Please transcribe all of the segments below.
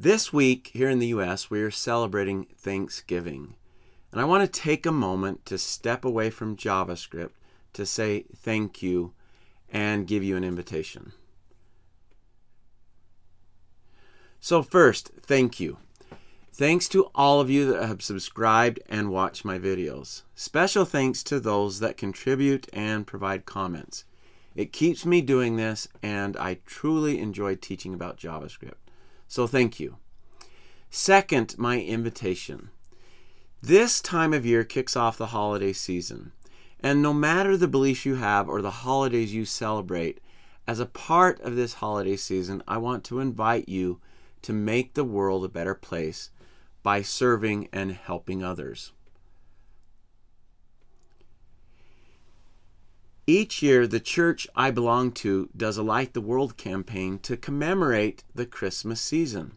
This week here in the US, we are celebrating Thanksgiving. And I want to take a moment to step away from JavaScript to say thank you and give you an invitation. So, first, thank you. Thanks to all of you that have subscribed and watched my videos. Special thanks to those that contribute and provide comments. It keeps me doing this, and I truly enjoy teaching about JavaScript. So, thank you. Second, my invitation. This time of year kicks off the holiday season. And no matter the beliefs you have or the holidays you celebrate, as a part of this holiday season, I want to invite you to make the world a better place by serving and helping others. Each year, the church I belong to does a Light the World campaign to commemorate the Christmas season.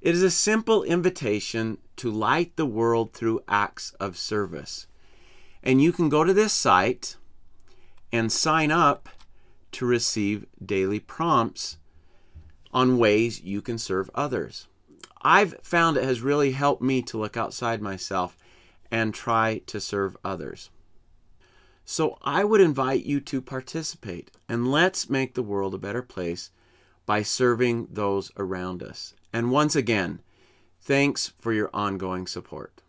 It is a simple invitation to light the world through acts of service. And you can go to this site and sign up to receive daily prompts on ways you can serve others. I've found it has really helped me to look outside myself and try to serve others. So I would invite you to participate and let's make the world a better place by serving those around us. And once again, thanks for your ongoing support.